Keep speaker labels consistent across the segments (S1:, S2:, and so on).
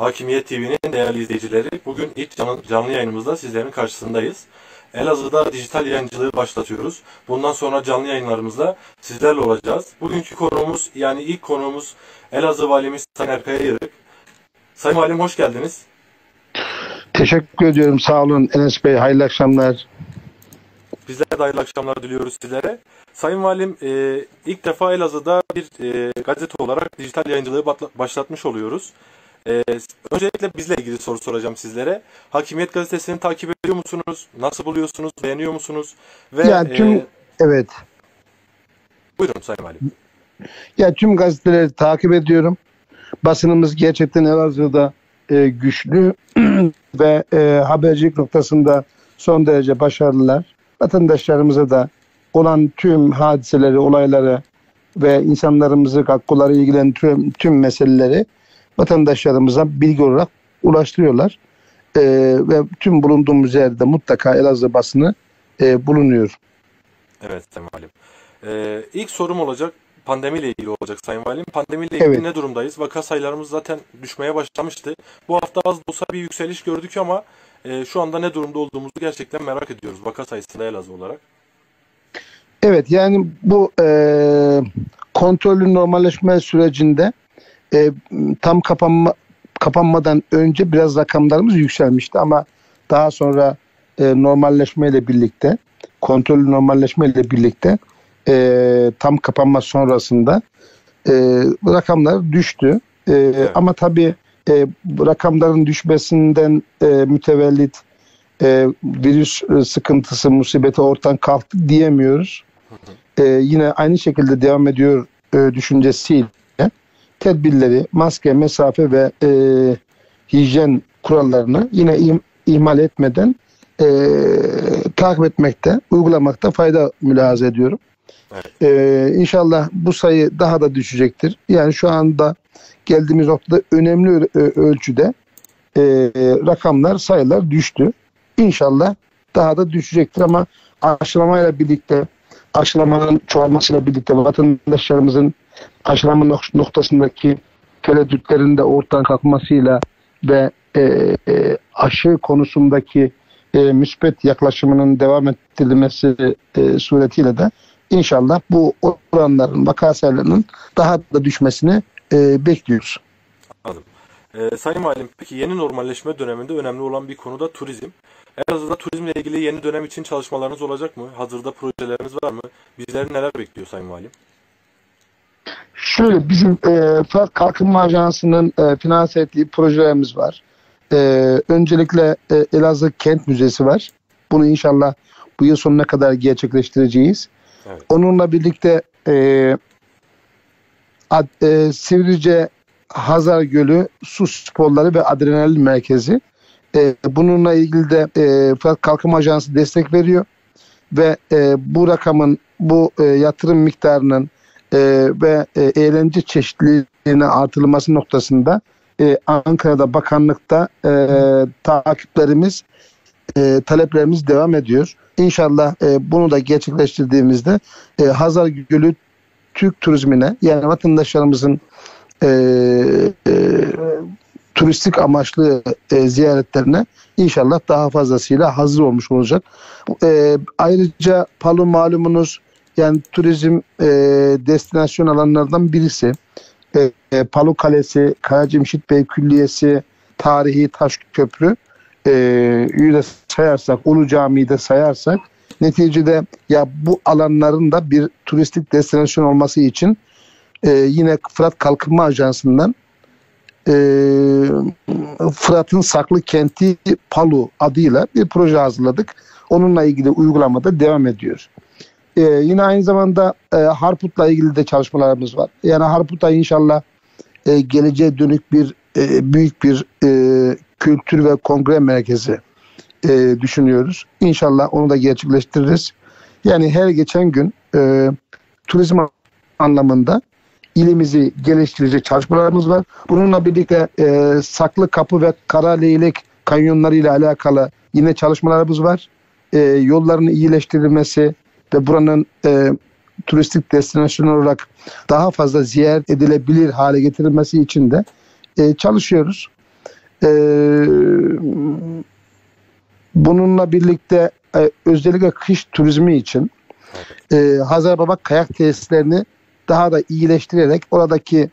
S1: Hakimiyet TV'nin değerli izleyicileri, bugün ilk canlı, canlı yayınımızda sizlerin karşısındayız. Elazığ'da dijital yayıncılığı başlatıyoruz. Bundan sonra canlı yayınlarımızda sizlerle olacağız. Bugünkü konuğumuz, yani ilk konuğumuz Elazığ Valimiz Sayın Erkaya Yırık. Sayın Valim hoş geldiniz.
S2: Teşekkür ediyorum. Sağ olun Enes Bey. Hayırlı akşamlar.
S1: Bizler de hayırlı akşamlar diliyoruz sizlere. Sayın Valim e, ilk defa Elazığ'da bir e, gazete olarak dijital yayıncılığı başlatmış oluyoruz. E, öncelikle bizle ilgili soru soracağım sizlere. Hakimiyet gazetesini takip ediyor musunuz? Nasıl buluyorsunuz? Beğeniyor musunuz?
S2: Ve yani tüm e, evet.
S1: Buyurun Sayın Valim.
S2: Ya tüm gazeteleri takip ediyorum. Basınımız gerçekten Elazığ'da e, güçlü ve e, habercilik noktasında son derece başarılılar. Vatandaşlarımıza da olan tüm hadiseleri, olayları ve insanlarımızı, hakları ilgilen tüm, tüm meseleleri vatandaşlarımıza bilgi olarak ulaştırıyorlar. E, ve tüm bulunduğumuz yerde mutlaka Elazığ basını e, bulunuyor.
S1: Evet Sayın Valim. Ee, ilk sorum olacak pandemiyle ilgili olacak Sayın Valim. Pandemiyle ilgili evet. ne durumdayız? Vaka sayılarımız zaten düşmeye başlamıştı. Bu hafta az da olsa bir yükseliş gördük ama e, şu anda ne durumda olduğumuzu gerçekten merak ediyoruz vaka sayısında Elazığ olarak.
S2: Evet yani bu e, kontrollü normalleşme sürecinde e, tam kapanma kapanmadan önce biraz rakamlarımız yükselmişti ama daha sonra e, normalleşmeyle birlikte kontrollü normalleşmeyle birlikte e, tam kapanma sonrasında e, rakamlar düştü. E, evet. Ama tabii e, rakamların düşmesinden e, mütevellit e, virüs e, sıkıntısı, musibeti ortadan kalktı diyemiyoruz. E, yine aynı şekilde devam ediyor e, düşüncesiyle tedbirleri, maske, mesafe ve e, hijyen kurallarını yine im, ihmal etmeden e, takip etmekte, uygulamakta fayda mülahaza ediyorum. Evet. Ee, inşallah bu sayı daha da düşecektir. Yani şu anda geldiğimiz noktada önemli ölçüde e, rakamlar, sayılar düştü. İnşallah daha da düşecektir ama aşılamayla birlikte aşılamanın çoğalmasıyla birlikte vatandaşlarımızın aşılama noktasındaki tereddütlerin de ortadan kalkmasıyla ve e, e, aşı konusundaki e, müspet yaklaşımının devam ettirilmesi e, suretiyle de İnşallah bu oranların, vaka sayılarının daha da düşmesini e, bekliyoruz.
S1: Anladım. Ee, Sayın Valim, peki yeni normalleşme döneminde önemli olan bir konu da turizm. Elazığ'da turizmle ilgili yeni dönem için çalışmalarınız olacak mı? Hazırda projeleriniz var mı? Bizleri neler bekliyor Sayın Valim?
S2: Şöyle bizim e, Fırat Kalkınma Ajansı'nın e, finanse ettiği projelerimiz var. E, öncelikle e, Elazığ Kent Müzesi var. Bunu inşallah bu yıl sonuna kadar gerçekleştireceğiz. Evet. Onunla birlikte e, ad, e, Sivrice Hazar Gölü Su Sporları ve Adrenalin Merkezi. E, bununla ilgili de e, Fırat Kalkınma Ajansı destek veriyor ve e, bu rakamın bu e, yatırım miktarının e, ve e, eğlence çeşitliliğine artırılması noktasında e, Ankara'da bakanlıkta e, takiplerimiz e, taleplerimiz devam ediyor. İnşallah e, bunu da gerçekleştirdiğimizde e, Hazar Gölü Türk turizmine yani vatandaşlarımızın e, e, turistik amaçlı e, ziyaretlerine inşallah daha fazlasıyla hazır olmuş olacak. E, ayrıca Palu malumunuz yani turizm e, destinasyon alanlardan birisi. E, e, Palu Kalesi, Kayacımşit Bey Külliyesi, Tarihi Taş Köprü e, de sayarsak, Ulu Camii'yi de sayarsak neticede ya bu alanların da bir turistik destinasyon olması için e, yine Fırat Kalkınma Ajansı'ndan e, Fırat'ın saklı kenti Palu adıyla bir proje hazırladık. Onunla ilgili uygulamada devam ediyor. E, yine aynı zamanda e, Harput'la ilgili de çalışmalarımız var. Yani Harput'a inşallah e, geleceğe dönük bir e, büyük bir e, kültür ve kongre merkezi e, düşünüyoruz. İnşallah onu da gerçekleştiririz. Yani her geçen gün e, turizm anlamında ilimizi geliştirecek çalışmalarımız var. Bununla birlikte e, Saklı Kapı ve Kara Leylek kanyonları ile alakalı yine çalışmalarımız var. E, yolların iyileştirilmesi ve buranın e, turistik destinasyon olarak daha fazla ziyaret edilebilir hale getirilmesi için de e, çalışıyoruz. E, bununla birlikte e, özellikle kış turizmi için e, Hazarbabak kayak tesislerini daha da iyileştirerek oradaki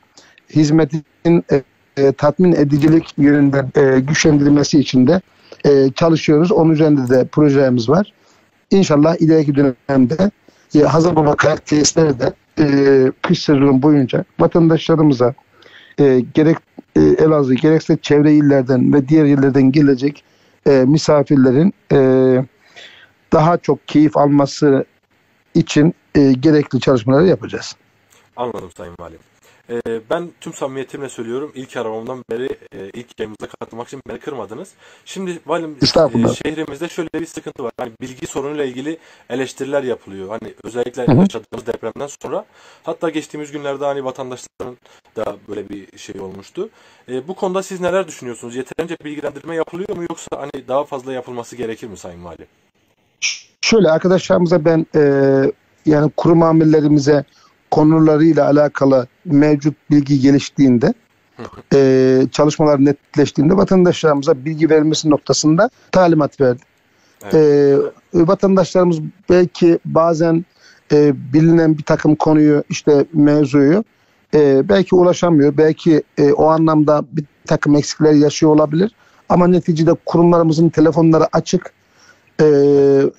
S2: hizmetin e, e, tatmin edicilik yönünden e, güçlendirilmesi için de e, çalışıyoruz. Onun üzerinde de projemiz var. İnşallah ileriki dönemde e, Hazarbaba kayak tesisleri de e, kış sezonu boyunca vatandaşlarımıza e, gerek e, Elazığ gerekse çevre illerden ve diğer illerden gelecek e, misafirlerin e, daha çok keyif alması için e, gerekli çalışmaları yapacağız.
S1: Anladım Sayın Valim. Ee, ben tüm samimiyetimle söylüyorum. İlk aramamdan beri e, ilk yayınımıza katılmak için beni kırmadınız. Şimdi Valim e, şehrimizde şöyle bir sıkıntı var. Hani bilgi sorunuyla ilgili eleştiriler yapılıyor. Hani özellikle hı hı. yaşadığımız depremden sonra hatta geçtiğimiz günlerde hani vatandaşların da böyle bir şey olmuştu. E, bu konuda siz neler düşünüyorsunuz? Yeterince bilgilendirme yapılıyor mu yoksa hani daha fazla yapılması gerekir mi Sayın Valim?
S2: Şöyle arkadaşlarımıza ben e, yani kurum amirlerimize konularıyla alakalı mevcut bilgi geliştiğinde e, çalışmalar netleştiğinde vatandaşlarımıza bilgi verilmesi noktasında talimat verdi. Evet. E, vatandaşlarımız belki bazen e, bilinen bir takım konuyu işte mevzuyu e, belki ulaşamıyor. Belki e, o anlamda bir takım eksikler yaşıyor olabilir. Ama neticede kurumlarımızın telefonları açık. E,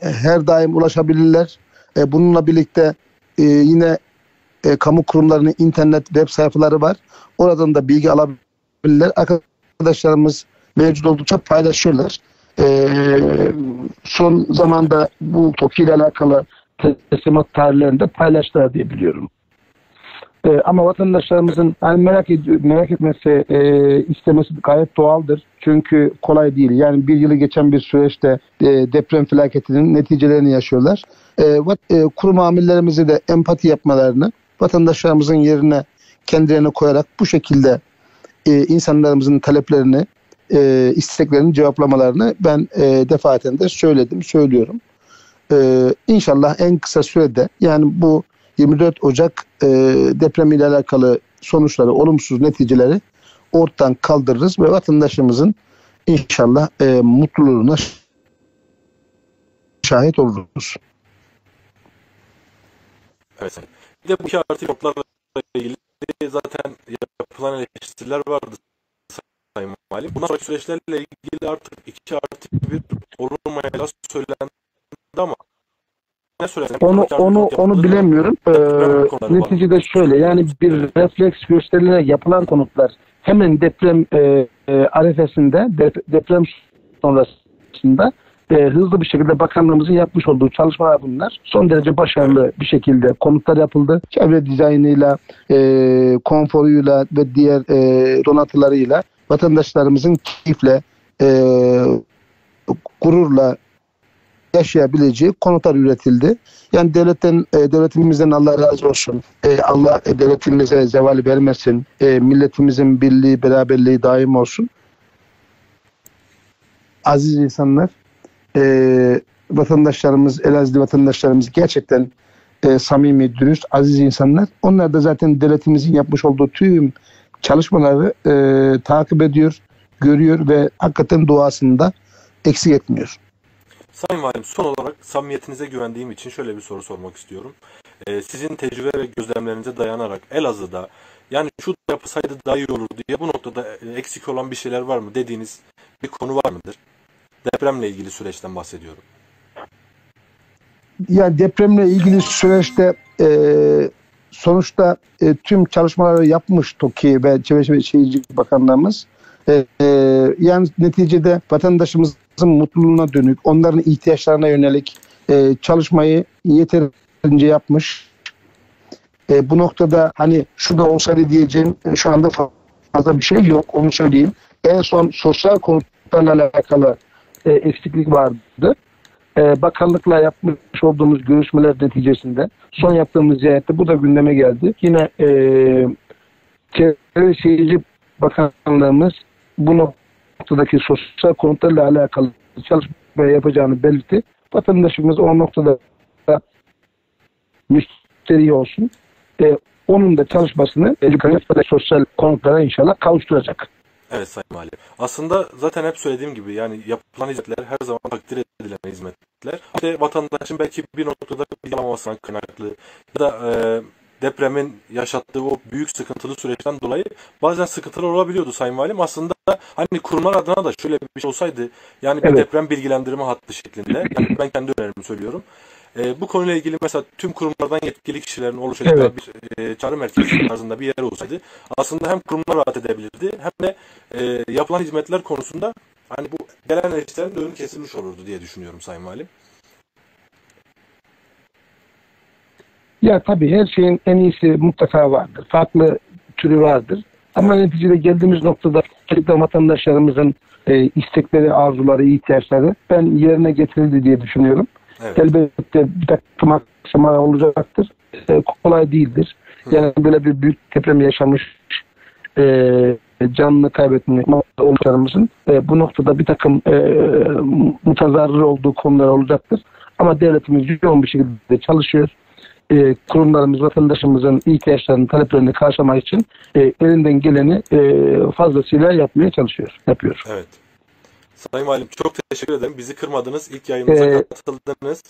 S2: her daim ulaşabilirler. E, bununla birlikte e, yine e, kamu kurumlarının internet web sayfaları var. Oradan da bilgi alabilirler. Arkadaşlarımız mevcut oldukça paylaşıyorlar. E, son zamanda bu TOKİ ile alakalı teslimat tarihlerinde paylaştılar diye biliyorum. E, ama vatandaşlarımızın yani merak, ed- merak etmesi, e, istemesi gayet doğaldır. Çünkü kolay değil. Yani bir yılı geçen bir süreçte e, deprem felaketinin neticelerini yaşıyorlar. E, e, kurum amirlerimizi de empati yapmalarını, vatandaşlarımızın yerine kendilerini koyarak bu şekilde e, insanlarımızın taleplerini, e, isteklerini cevaplamalarını ben e, defaten de söyledim, söylüyorum. E, inşallah en kısa sürede yani bu 24 Ocak e, depremiyle alakalı sonuçları, olumsuz neticeleri ortadan kaldırırız ve vatandaşımızın inşallah e, mutluluğuna şahit oluruz.
S1: Evet. Bir de bu iki artı yoklarla ilgili zaten yapılan eleştiriler vardı Sayın Valim. Bundan sonraki süreçlerle ilgili artık iki artı bir olunmayacağı söylendi ama
S2: ne Onu onu onu bilemiyorum. Ee, neticede şöyle yani bir refleks gösterilerek yapılan konutlar hemen deprem e, e, arefesinde deprem sonrasında e, hızlı bir şekilde bakanlığımızın yapmış olduğu çalışmalar bunlar. Son derece başarılı bir şekilde konutlar yapıldı. Çevre dizaynıyla, e, konforuyla ve diğer e, donatılarıyla vatandaşlarımızın keyifle, e, gururla yaşayabileceği konutlar üretildi. Yani devletten, e, devletimizden Allah razı olsun. E, Allah e, devletimize zeval vermesin. E, milletimizin birliği, beraberliği daim olsun. Aziz insanlar, e, vatandaşlarımız, Elazığ vatandaşlarımız gerçekten e, samimi, dürüst, aziz insanlar. Onlar da zaten devletimizin yapmış olduğu tüm çalışmaları e, takip ediyor, görüyor ve hakikaten duasında eksik etmiyor.
S1: Sayın Valim son olarak samimiyetinize güvendiğim için şöyle bir soru sormak istiyorum. Ee, sizin tecrübe ve gözlemlerinize dayanarak Elazığ'da yani şu yapısaydı daha iyi olur diye bu noktada eksik olan bir şeyler var mı dediğiniz bir konu var mıdır? Depremle ilgili süreçten bahsediyorum.
S2: Yani depremle ilgili süreçte e, sonuçta e, tüm çalışmaları yapmış TOKİ ve Çevre ve Şehircilik Bakanlığımız. E, e, yani neticede vatandaşımızın mutluluğuna dönük, onların ihtiyaçlarına yönelik e, çalışmayı yeterince yapmış. E, bu noktada hani şu da olsaydı diyeceğim e, şu anda fazla bir şey yok onu söyleyeyim. En son sosyal konutlarla alakalı e, eksiklik vardı. E, bakanlıkla yapmış olduğumuz görüşmeler neticesinde son yaptığımız ziyarette bu da gündeme geldi. Yine e, Çevre Şehirci Bakanlığımız bu noktadaki sosyal konutlarla alakalı çalışma yapacağını belirtti. Vatandaşımız o noktada müşteri olsun. E, onun da çalışmasını e, sosyal konutlara inşallah kavuşturacak.
S1: Evet Sayın Valim. Aslında zaten hep söylediğim gibi yani yapılan hizmetler her zaman takdir edilen hizmetler. İşte vatandaşın belki bir noktada yapamamasından kaynaklı ya da e, depremin yaşattığı o büyük sıkıntılı süreçten dolayı bazen sıkıntılar olabiliyordu Sayın Valim. Aslında hani kurumlar adına da şöyle bir şey olsaydı yani bir
S2: Evet.
S1: deprem bilgilendirme hattı şeklinde yani ben kendi önerimi söylüyorum. E, bu konuyla ilgili mesela tüm kurumlardan yetkili kişilerin oluşacağı
S2: Evet.
S1: bir e, çağrı merkezi tarzında bir yer olsaydı aslında hem kurumlar rahat edebilirdi hem de e, yapılan hizmetler konusunda hani bu gelen eleştirilerin önü kesilmiş olurdu diye düşünüyorum Sayın Valim.
S2: Ya tabii her şeyin en iyisi mutlaka vardır. Farklı türü vardır. Ama neticede geldiğimiz noktada özellikle vatandaşlarımızın e, istekleri, arzuları, ihtiyaçları ben yerine getirildi diye düşünüyorum.
S1: Evet.
S2: Elbette bir takım aksamalar olacaktır. E, kolay değildir. Yani böyle bir büyük deprem yaşamış e, canını kaybetmek oluşlarımızın e, bu noktada bir takım e, mutazarrır olduğu konular olacaktır. Ama devletimiz yoğun bir şekilde çalışıyor. E, kurumlarımız vatandaşımızın ihtiyaçlarını, taleplerini karşılamak için e, elinden geleni e, fazlasıyla yapmaya çalışıyor, yapıyor.
S1: Evet. Sayın Valim çok teşekkür ederim. Bizi kırmadınız. İlk yayınımıza
S2: Ee,
S1: katıldınız.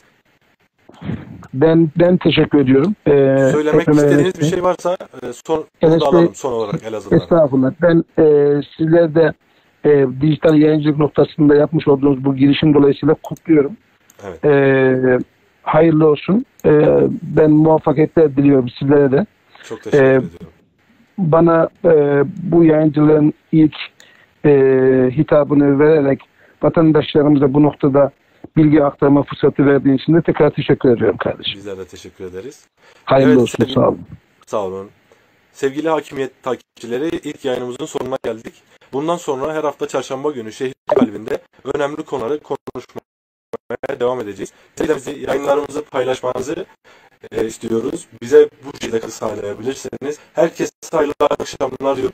S2: Ben ben teşekkür ediyorum. E,
S1: Söylemek istediğiniz bir şey varsa e, son
S2: Enes Bey,
S1: alalım son olarak Elazığ'dan.
S2: Estağfurullah. Ben e, sizler de e, dijital yayıncılık noktasında yapmış olduğunuz bu girişim dolayısıyla kutluyorum.
S1: Evet.
S2: E, hayırlı olsun. E, ben muvaffakiyetler diliyorum sizlere de.
S1: Çok teşekkür
S2: Ee,
S1: ediyorum.
S2: Bana e, bu yayıncılığın ilk e, hitabını vererek vatandaşlarımıza bu noktada bilgi aktarma fırsatı verdiğin için de tekrar teşekkür ediyorum kardeşim.
S1: Bizler de teşekkür ederiz.
S2: Hayırlı
S1: Evet,
S2: olsun.
S1: sevgili-
S2: Sağ olun.
S1: Sağ olun. Sevgili hakimiyet takipçileri ilk yayınımızın sonuna geldik. Bundan sonra her hafta çarşamba günü şehir kalbinde önemli konuları konuşmaya devam edeceğiz. Siz de bizi yayınlarımızı paylaşmanızı e, istiyoruz. Bize bu şekilde sağlayabilirsiniz. Herkese hayırlı akşamlar diyorum.